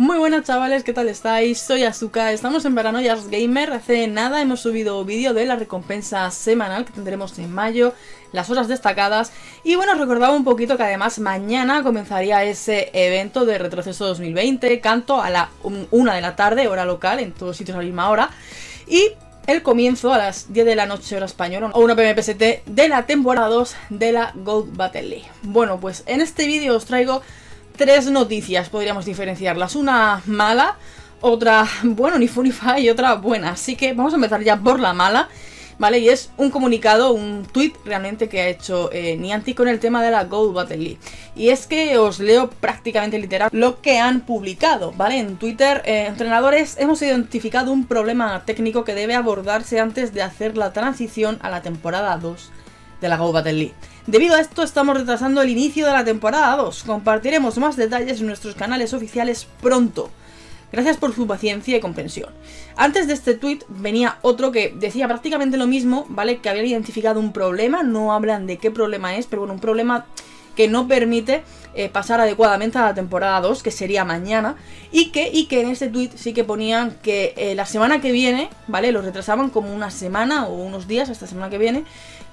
Muy buenas chavales, ¿qué tal estáis? Soy Azuka, estamos en Verano Gamer, hace nada hemos subido vídeo de la recompensa semanal que tendremos en mayo, las horas destacadas, y bueno, os recordaba un poquito que además mañana comenzaría ese evento de Retroceso 2020, canto a la una de la tarde, hora local, en todos sitios a la misma hora, y el comienzo a las 10 de la noche hora española o una PMPST de la temporada 2 de la Gold Battle League. Bueno, pues en este vídeo os traigo tres noticias, podríamos diferenciarlas. Una mala, otra, bueno, ni Funify y otra buena. Así que vamos a empezar ya por la mala, ¿vale? Y es un comunicado, un tweet realmente que ha hecho eh, Niantic con el tema de la Gold Battle League. Y es que os leo prácticamente literal lo que han publicado, ¿vale? En Twitter, eh, entrenadores, hemos identificado un problema técnico que debe abordarse antes de hacer la transición a la temporada 2 de la Go Battle League. Debido a esto estamos retrasando el inicio de la temporada 2. Compartiremos más detalles en nuestros canales oficiales pronto. Gracias por su paciencia y comprensión. Antes de este tweet venía otro que decía prácticamente lo mismo, ¿vale? Que habían identificado un problema, no hablan de qué problema es, pero bueno, un problema que no permite eh, pasar adecuadamente a la temporada 2, que sería mañana, y que, y que en ese tweet sí que ponían que eh, la semana que viene, ¿vale? Lo retrasaban como una semana o unos días esta semana que viene,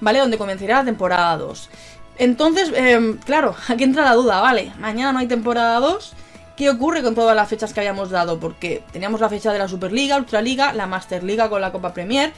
¿vale? Donde comenzaría la temporada 2. Entonces, em, claro, aquí entra la duda, ¿vale? Mañana no hay temporada 2. ¿Qué ocurre con todas las fechas que habíamos dado? Porque teníamos la fecha de la Superliga, Ultraliga, la Masterliga con la Copa Premier,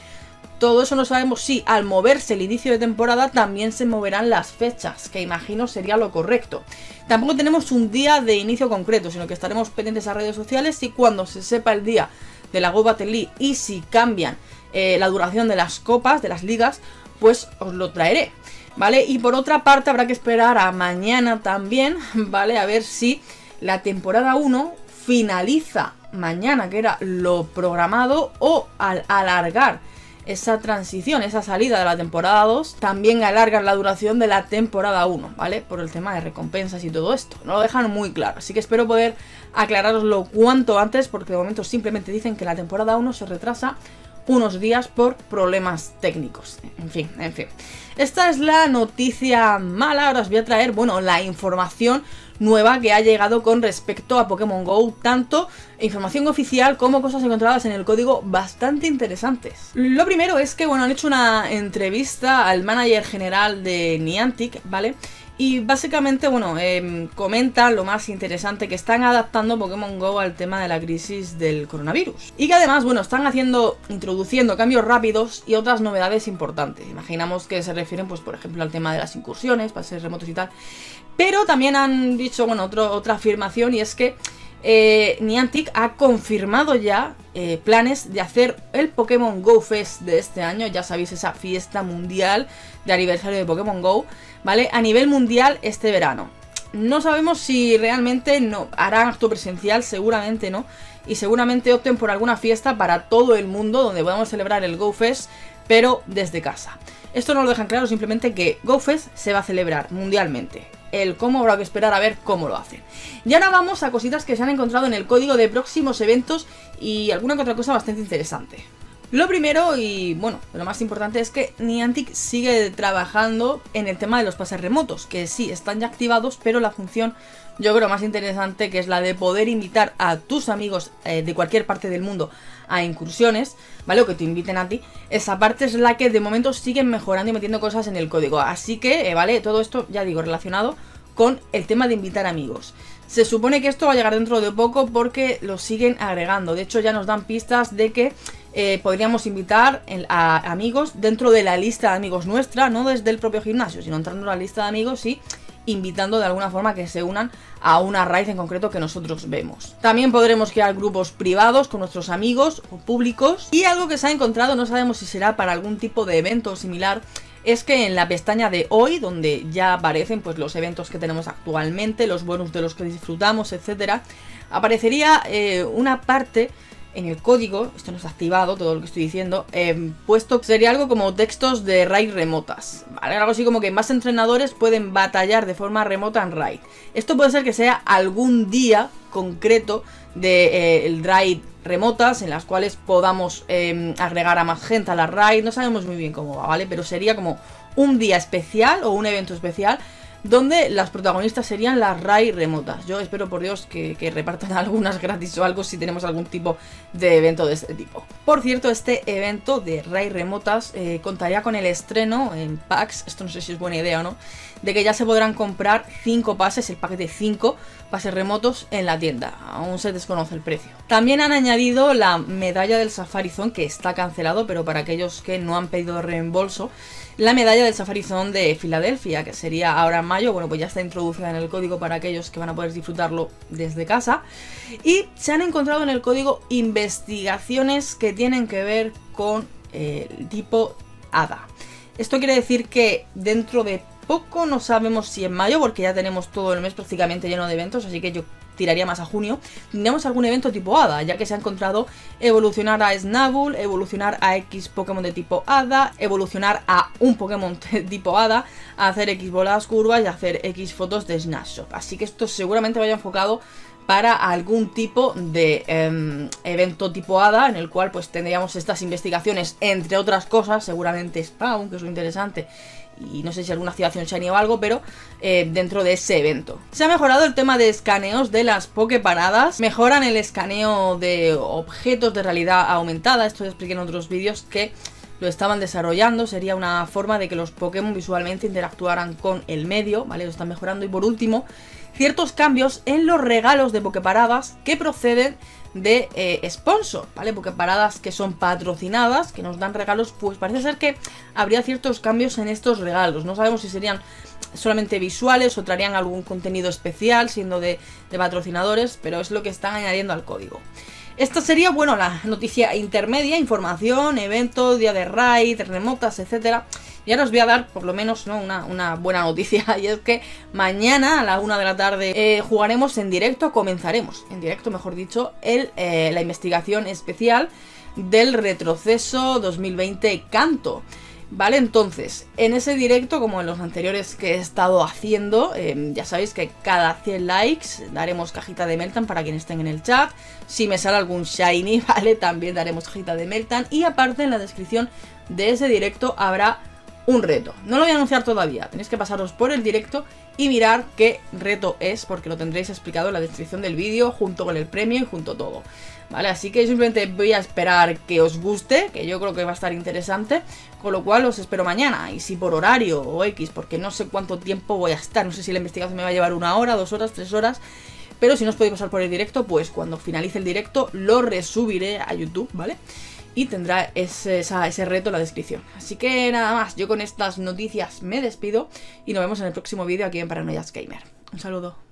todo eso no sabemos si al moverse el inicio de temporada también se moverán las fechas, que imagino sería lo correcto. Tampoco tenemos un día de inicio concreto, sino que estaremos pendientes a redes sociales y cuando se sepa el día de la Go Battle y si cambian eh, la duración de las copas, de las ligas, pues os lo traeré. ¿Vale? Y por otra parte habrá que esperar a mañana también, ¿vale? A ver si la temporada 1 finaliza mañana, que era lo programado, o al alargar esa transición, esa salida de la temporada 2, también alargan la duración de la temporada 1, ¿vale? Por el tema de recompensas y todo esto. No lo dejan muy claro, así que espero poder aclararoslo cuanto antes, porque de momento simplemente dicen que la temporada 1 se retrasa unos días por problemas técnicos. En fin, en fin. Esta es la noticia mala, ahora os voy a traer, bueno, la información nueva que ha llegado con respecto a Pokémon GO, tanto información oficial como cosas encontradas en el código bastante interesantes. Lo primero es que, bueno, han hecho una entrevista al manager general de Niantic, ¿vale? Y básicamente, bueno, eh, comenta lo más interesante que están adaptando Pokémon GO al tema de la crisis del coronavirus. Y que además, bueno, están haciendo, introduciendo cambios rápidos y otras novedades importantes. Imaginamos que se refieren, pues, por ejemplo, al tema de las incursiones, pases remotos y tal. Pero también han dicho, bueno, otra afirmación y es que eh, Niantic ha confirmado ya eh, planes de hacer el Pokémon Go Fest de este año, ya sabéis, esa fiesta mundial de aniversario de Pokémon Go, ¿vale? A nivel mundial este verano. No sabemos si realmente no harán acto presencial, seguramente no, y seguramente opten por alguna fiesta para todo el mundo donde podamos celebrar el Go Fest, pero desde casa. Esto no lo dejan claro, simplemente que Go Fest se va a celebrar mundialmente el cómo habrá que esperar a ver cómo lo hacen. Y ahora vamos a cositas que se han encontrado en el código de próximos eventos y alguna que otra cosa bastante interesante. Lo primero y bueno, lo más importante es que Niantic sigue trabajando en el tema de los pases remotos, que sí, están ya activados, pero la función yo creo más interesante que es la de poder invitar a tus amigos eh, de cualquier parte del mundo a incursiones, ¿vale? O que te inviten a ti. Esa parte es la que de momento siguen mejorando y metiendo cosas en el código. Así que, eh, ¿vale? Todo esto, ya digo, relacionado con el tema de invitar amigos. Se supone que esto va a llegar dentro de poco porque lo siguen agregando. De hecho, ya nos dan pistas de que eh, podríamos invitar a amigos dentro de la lista de amigos nuestra, no desde el propio gimnasio, sino entrando en la lista de amigos y invitando de alguna forma que se unan a una raíz en concreto que nosotros vemos. También podremos crear grupos privados con nuestros amigos o públicos. Y algo que se ha encontrado, no sabemos si será para algún tipo de evento similar, es que en la pestaña de hoy, donde ya aparecen pues los eventos que tenemos actualmente, los bonus de los que disfrutamos, etcétera, aparecería eh, una parte en el código, esto no está activado, todo lo que estoy diciendo, eh, puesto sería algo como textos de raid remotas. Algo así como que más entrenadores pueden batallar de forma remota en raid. Esto puede ser que sea algún día concreto de eh, raid remotas en las cuales podamos em, agregar a más gente a la raid, no sabemos muy bien cómo va, ¿vale? Pero sería como un día especial o un evento especial donde las protagonistas serían las RAI remotas. Yo espero por Dios que, repartan algunas gratis o algo si tenemos algún tipo de evento de este tipo. Por cierto, este evento de RAI remotas eh, contaría con el estreno en packs, esto no sé si es buena idea o no, de que ya se podrán comprar 5 pases, el paquete de 5 pases remotos en la tienda. Aún se desconoce el precio. También han añadido la medalla del Safari Zone, que está cancelado, pero para aquellos que no han pedido reembolso, la medalla del Safari Zone de Filadelfia, que sería ahora en mayo, bueno, pues ya está introducida en el código para aquellos que van a poder disfrutarlo desde casa. Y se han encontrado en el código investigaciones que tienen que ver con el tipo HADA. Esto quiere decir que dentro de poco no sabemos si en mayo, porque ya tenemos todo el mes prácticamente lleno de eventos, así que yo tiraría más a junio, tendríamos algún evento tipo Hada, ya que se ha encontrado evolucionar a Snabul, evolucionar a X Pokémon de tipo Hada, evolucionar a un Pokémon tipo Hada, hacer X bolas curvas y hacer X fotos de Snapshot. Así que esto seguramente vaya enfocado para algún tipo de em, evento tipo Hada, en el cual pues tendríamos estas investigaciones, entre otras cosas, seguramente Spawn, que es lo interesante, y no sé si alguna activación shiny o algo, pero eh, dentro de ese evento. Se ha mejorado el tema de escaneos de las Poképaradas, mejoran el escaneo de objetos de realidad aumentada, esto lo expliqué en otros vídeos que lo estaban desarrollando, sería una forma de que los Pokémon visualmente interactuaran con el medio, ¿vale? Lo están mejorando y por último, ciertos cambios en los regalos de Poképaradas que proceden de eh, sponsor, ¿vale? Porque paradas que son patrocinadas, que nos dan regalos, pues parece ser que habría ciertos cambios en estos regalos. No sabemos si serían solamente visuales o traerían algún contenido especial siendo de, de patrocinadores, pero es lo que están añadiendo al código. Esta sería, bueno, la noticia intermedia, información, evento, día de raid, remotas, etcétera. Y ahora os voy a dar por lo menos ¿no? una, buena noticia y es que mañana a la una de la tarde eh, jugaremos en directo, comenzaremos en directo mejor dicho, eh, la investigación especial del retroceso 2020 Canto. Vale, entonces, en ese directo, como en los anteriores que he estado haciendo, em, ya sabéis que cada 100 likes daremos cajita de Meltan para quienes estén en el chat. Si me sale algún Shiny, ¿vale? También daremos cajita de Meltan. Y aparte, en la descripción de ese directo habrá un reto. No lo voy a anunciar todavía, tenéis que pasaros por el directo y mirar qué reto es, porque lo tendréis explicado en la descripción del vídeo, junto con el premio y junto todo. ¿Vale? Así que simplemente voy a esperar que os guste, que yo creo que va a estar interesante, con lo cual os espero mañana, y si por horario o X, porque no sé cuánto tiempo voy a estar, no sé si la investigación me va a llevar una hora, dos horas, tres horas, pero si no os podéis pasar por el directo, pues cuando finalice el directo lo resubiré a YouTube, ¿vale? Y tendrá ese, reto en la descripción. Así que nada más, yo con estas noticias me despido y nos vemos en el próximo vídeo aquí en Paranoias Gamer. Un saludo.